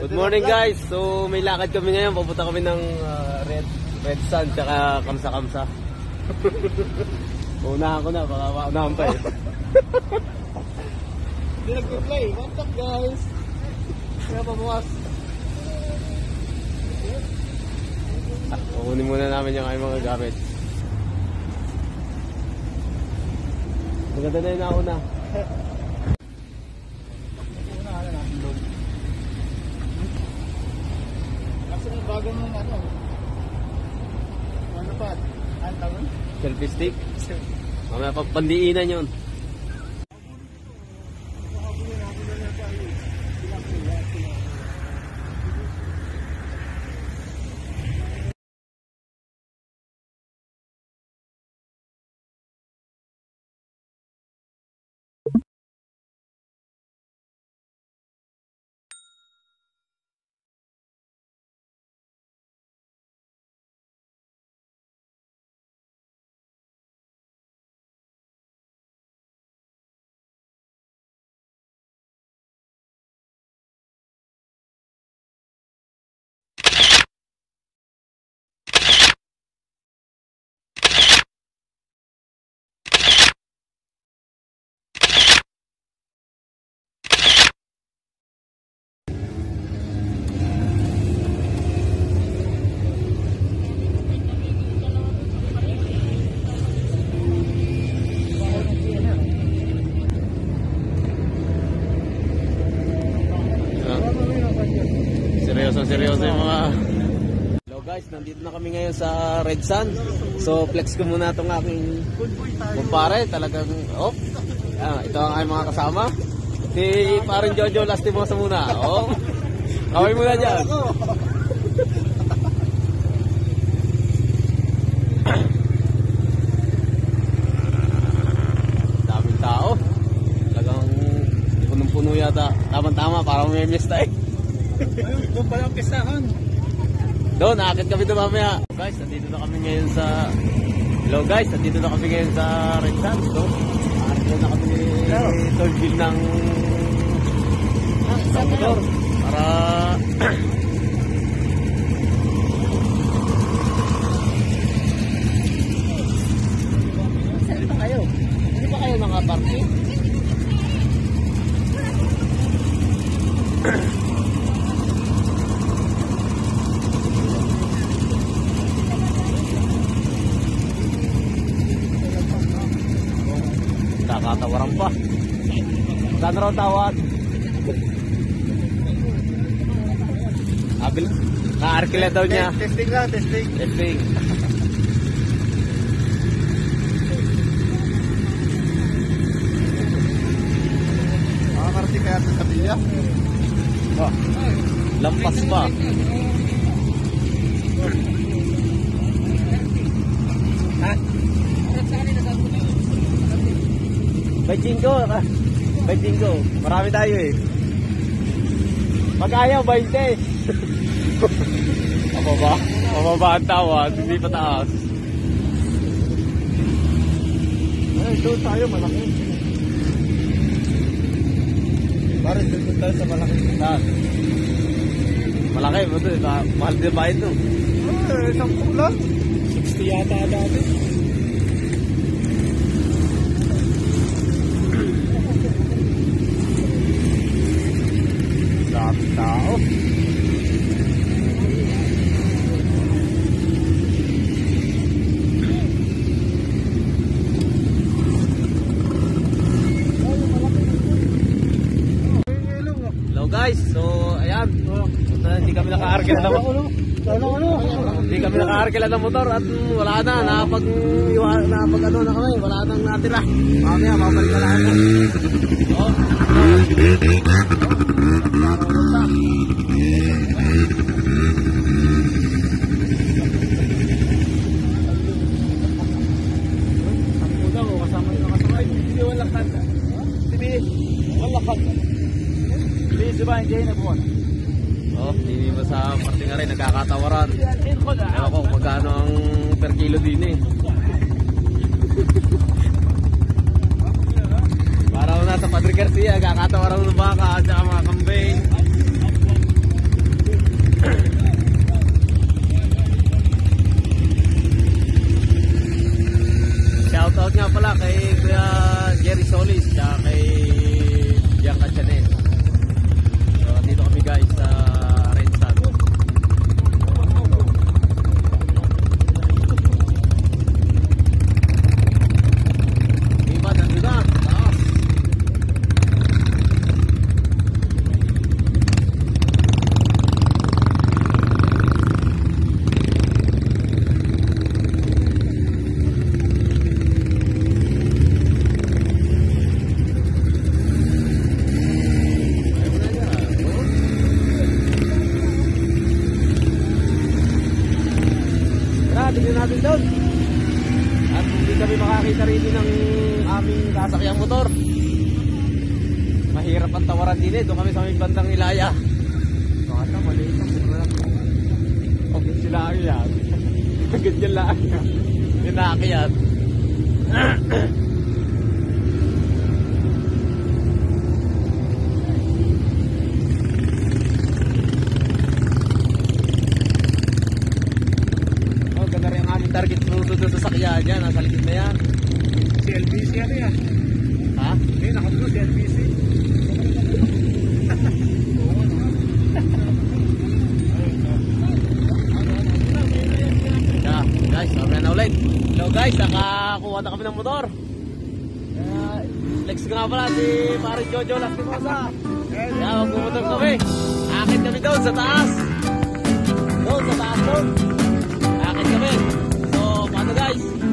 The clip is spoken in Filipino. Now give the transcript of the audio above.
Good morning guys. So may lakad kami ngayon. Pupunta kami ng ah, Red Red Sun tsaka Kamsa Kamsa. Unahan ko na, baka maunahan pa eh. Hindi nag-play. What's up guys? Kaya pa bukas. Kukunin muna namin yung aming mga gamit. Maganda na nauna. Una ka na natin doon. Kasi yung bago ng ano. Ano pa? Ano tawag? Selfie stick. Mamaya pag pandiinan yun. Seryoso, yung mga... Hello guys, nandito na kami ngayon sa Red Sun. So flex ko muna itong aking kumpare. Talagang, oh, ah, ito ang aking mga kasama. Si parin Jojo Lastimosa muna. Oh, kaway muna dyan. Daming tao. Talagang punong-puno yata. Tama-tama, parang may miss tayo. Doon pala ang pisahan. Doon, nakakit kami doon mamaya. Guys, nandito na kami ngayon sa... Hello guys, nandito na kami ngayon sa Red Sands. So, nakakit na kami third wheel ng... ng motor. Para... Saan pa kayo? Hindi pa kayo nakaparking? Kakatawaran pa. Saan raw tawad? Abil, na-arkila daw niya. Testing lang, testing. Testing. Makakarating kaya sa Sabilla? Oh, lampas pa. Ha? By Jingo, by Jingo. Marami tayo eh. Pag ayaw, 20. Mababa. Mababa ang tawad, hindi pa taas. Ay, doon tayo, malaki. Pare, doon tayo sa malaki. Saan? Malaki, buto. Ma- mahal din bayad no. Ay, isang kulang. 60 yata dati. Tao. Hello guys, so ayan. Punta, hindi kami motor. Ano, ano? Hindi kami naka-arkila ng motor at wala na, napag, napag ano na kami, wala nang natira. Mamaya, babalik na lahat na. Oh. Ang una ko, kasama yung nakasakay. Hindi, walang kanta. Hindi, walang kanta. Hindi, di ba, hindi nagbuwan. Oh, hindi mo sa parte nga rin, nagkakatawaran. Ewan ko kung magkano ang per kilo din eh. Para na sa Padre Garcia, kakatawaran ng baka at saka mga kambing. Natin doon. At hindi kami makakita rin ng aming sasakyang motor. Mahirap ang tawaran din eh. Doon kami sa may bandang Ilaya. Bata, maliit ang program. Okay, sila yan. Ganyan lang. Pinaakyat. oh, ganda rin ang aming target cruise sakya dyan. Nasa likod na yan. Si LBC ano yan? Ha? Eh, nakabulo si LBC. Yeah, guys, okay na ulit. Hello guys, nakakuha na kami ng motor. Uh, flex ko nga pala si Pare Jojo Lastimosa. Kaya magbumotor kami. Akit kami doon sa taas. Doon sa taas doon. Akit kami. So, paano guys?